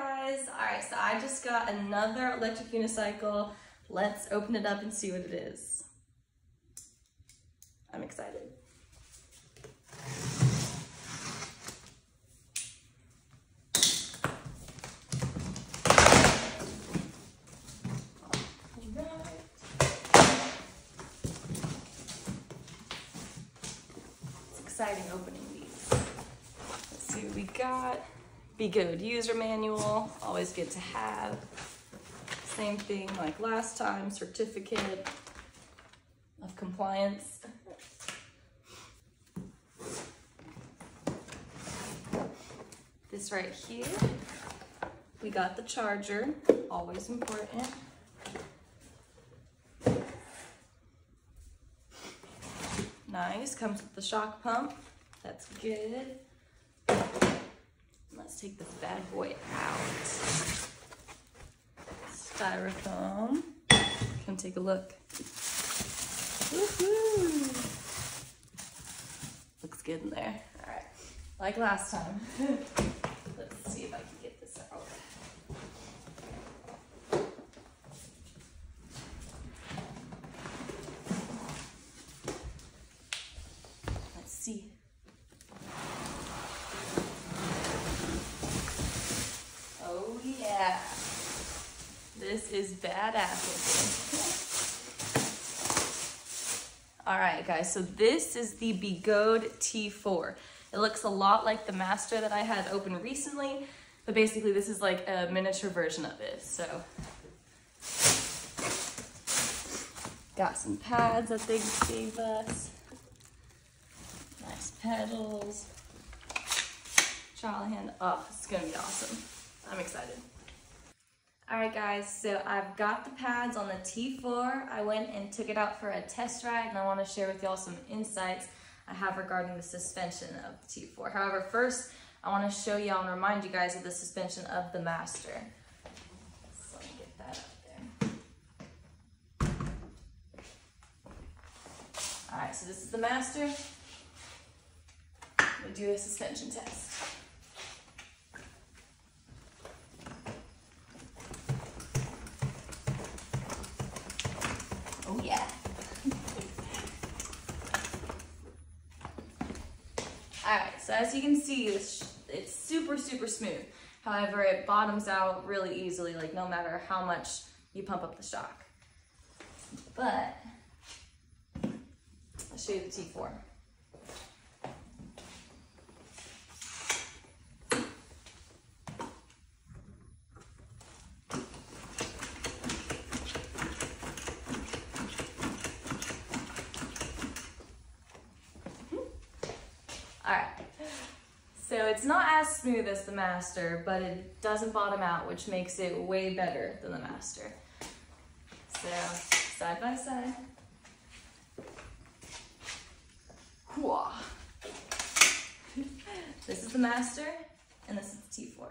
guys. All right, so I just got another electric unicycle. Let's open it up and see what it is. I'm excited. It's exciting opening these. Let's see what we got. Begode user manual, always good to have. Same thing like last time, certificate of compliance. This right here, we got the charger, always important. Nice, comes with the shock pump, that's good. Let's take this bad boy out. Styrofoam. Come take a look. Woohoo! Looks good in there. All right, like last time. Let's see if I can get this out. Let's see. Oh yeah. This is badass. All right, guys, so this is the Begode T4. It looks a lot like the Master that I had open recently, but basically this is like a miniature version of it, so. Got some pads that they gave us. Nice pedals. Child hand, oh, it's gonna be awesome. I'm excited. All right guys, so I've got the pads on the T4. I went and took it out for a test ride and I wanna share with y'all some insights I have regarding the suspension of the T4. However, first, I wanna show y'all and remind you guys of the suspension of the Master. So let me get that up there. All right, so this is the Master. We do a suspension test. Oh yeah. All right, so as you can see, it's, it's super, super smooth. However, it bottoms out really easily, like no matter how much you pump up the shock. But, I'll show you the T4. All right. So it's not as smooth as the Master, but it doesn't bottom out, which makes it way better than the Master. So side by side. This is the Master, and this is the T4.